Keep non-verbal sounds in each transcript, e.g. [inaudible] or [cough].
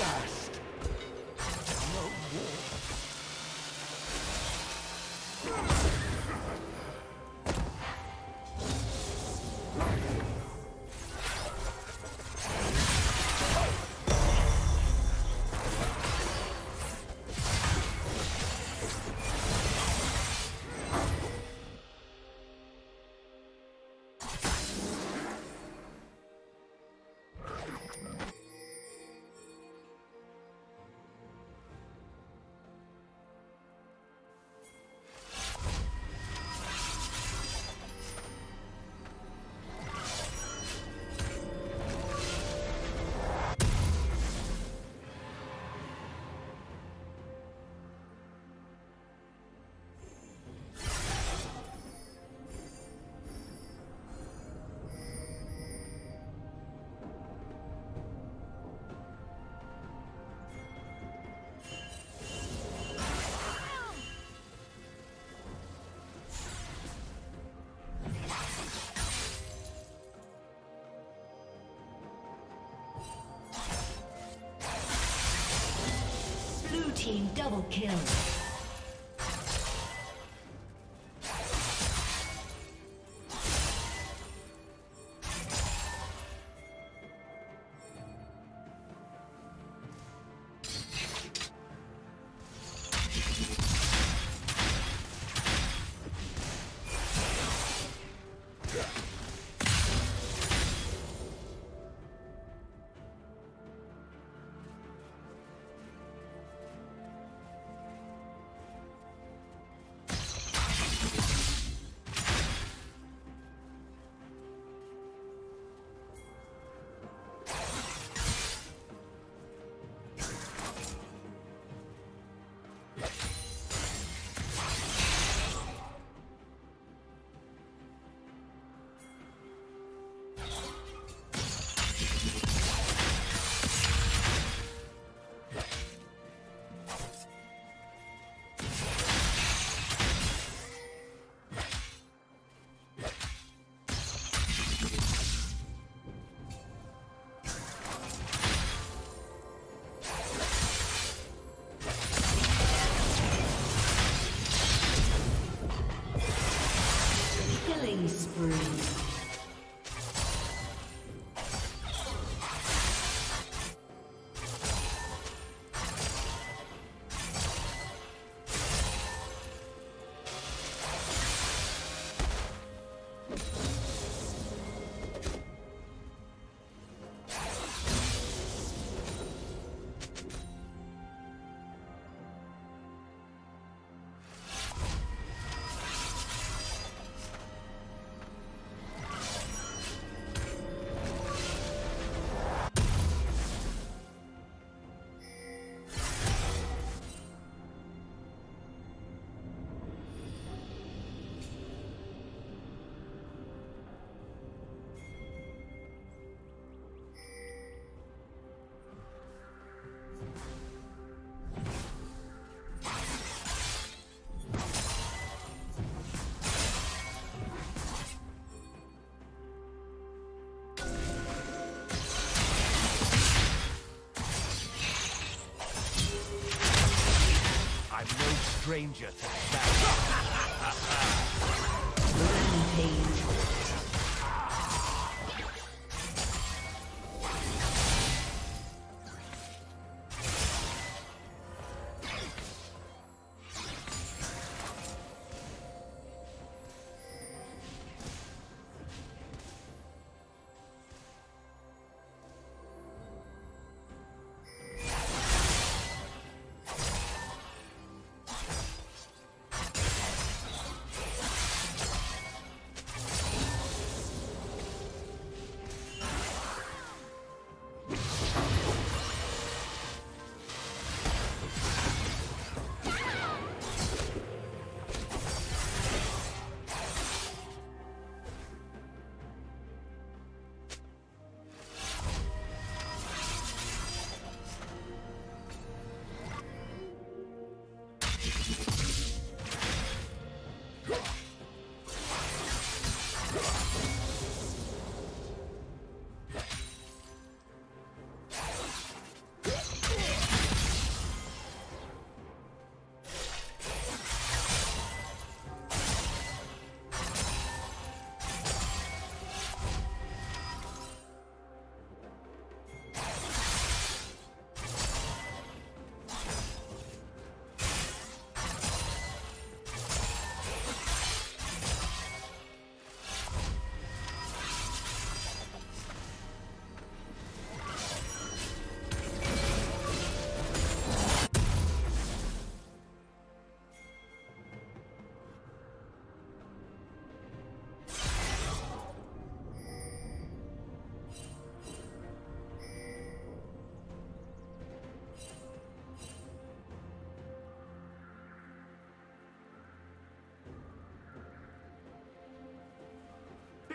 Blast! Double kill. Stranger to [laughs] Rampage.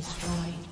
Turret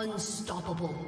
Unstoppable.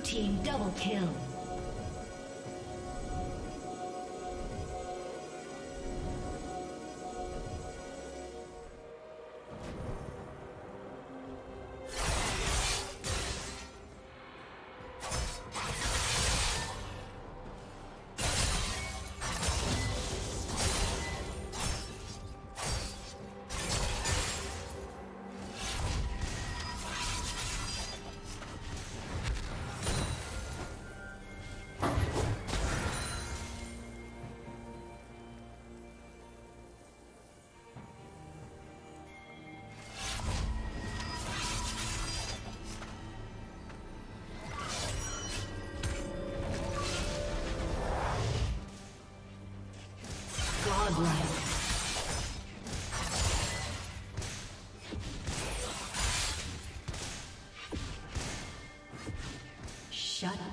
Team double kill.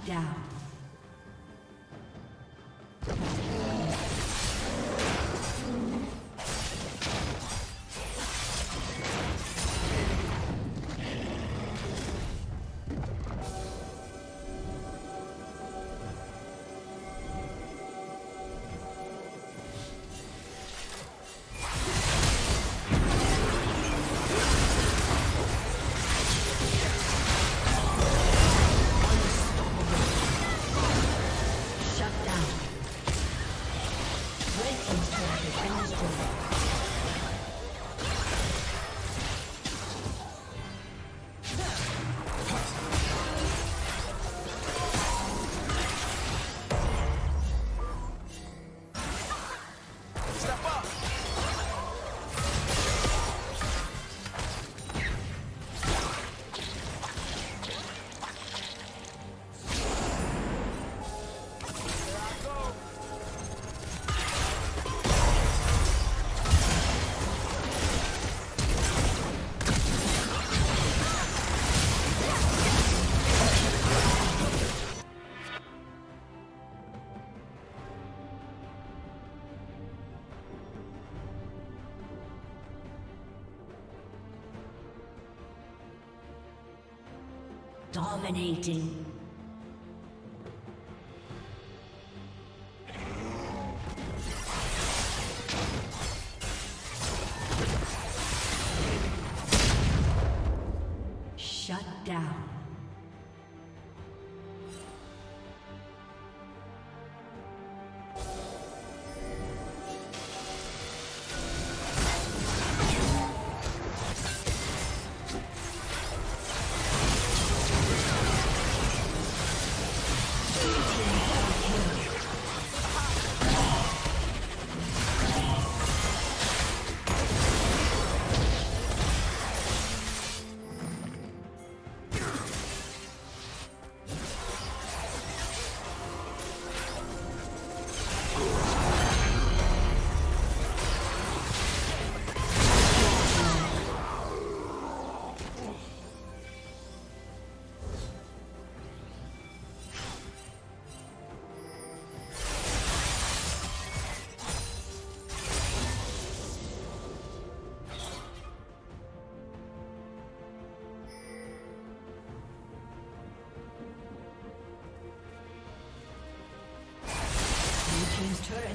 down. Shut down. Dominating.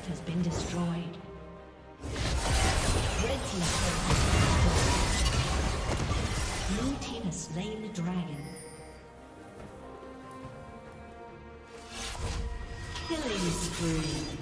Turret has been destroyed. Red Team's turret has been destroyed. Blue Team has slain the dragon. Killing spree.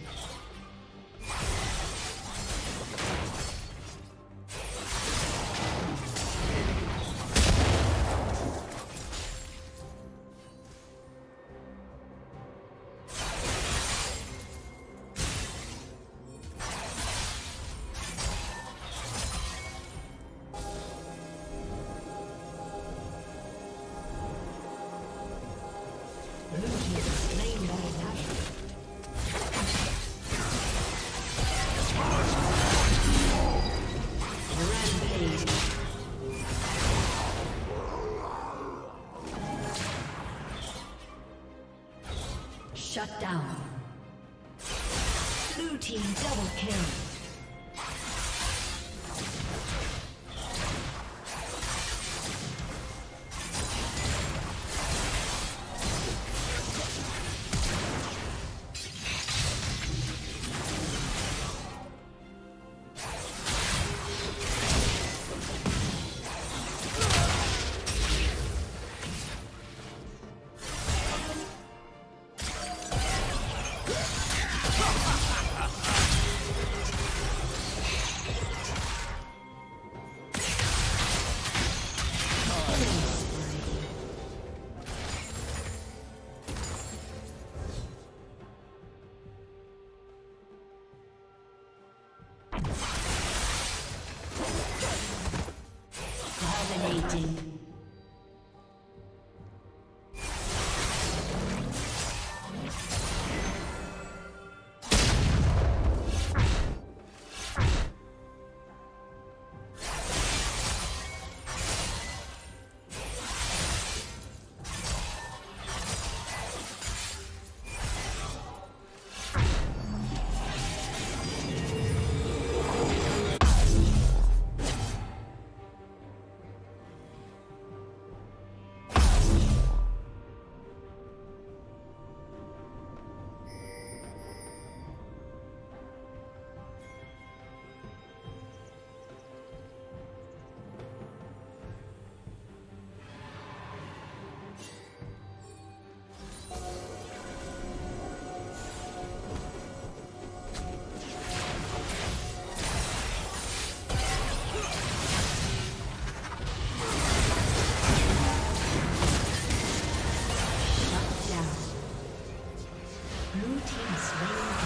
Swing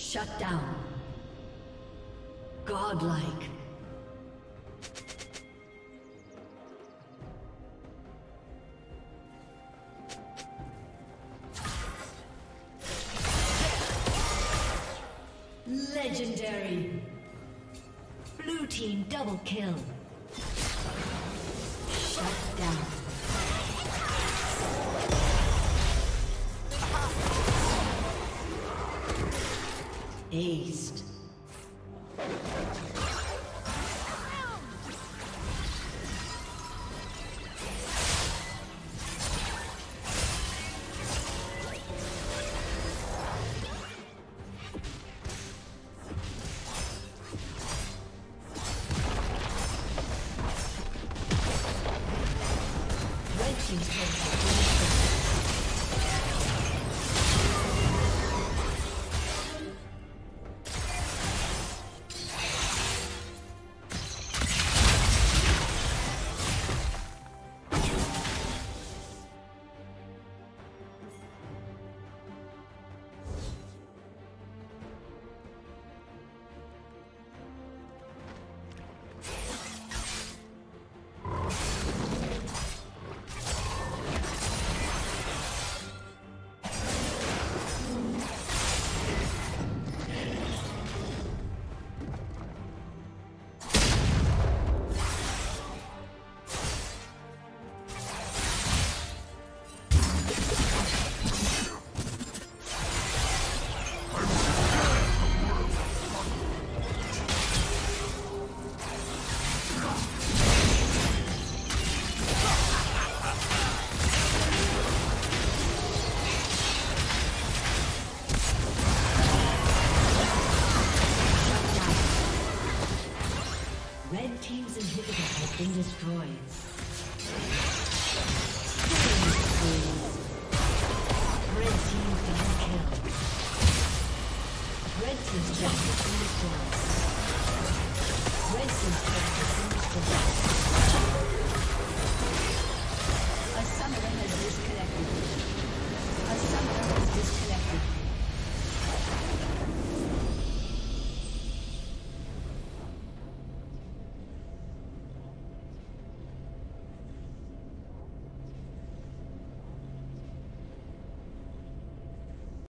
Shut down. Godlike. Legendary. Blue team double kill. team's turret.